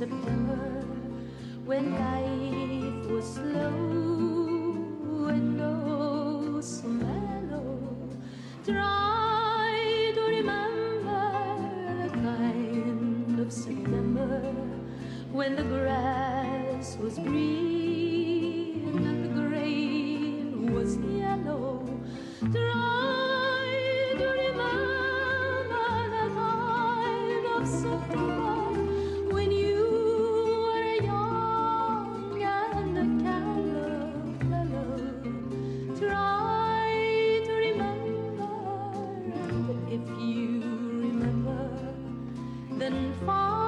September when life was slow and oh so mellow. Try to remember the kind of September when the grass was green and the grain was yellow. Try to remember the kind of September. if you remember, then follow.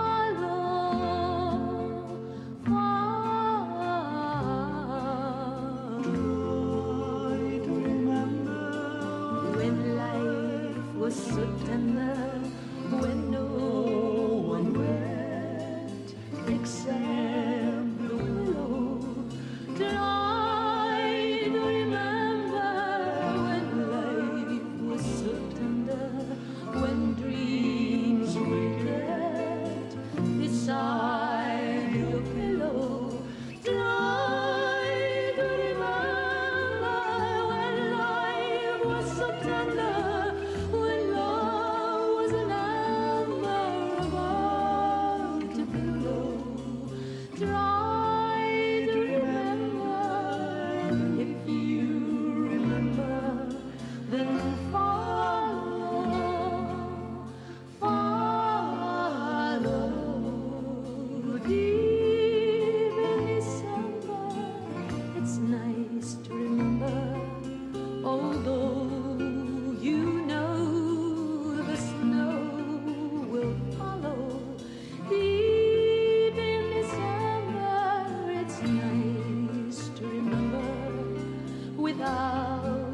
without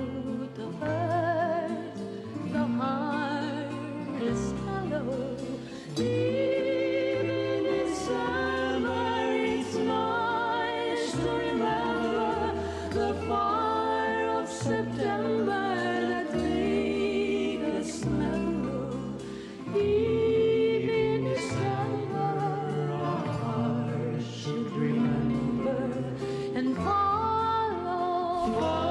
the first, the heart is hollow. Even in summer, it's nice to remember the fire of September. Even in summer, our hearts should remember and follow.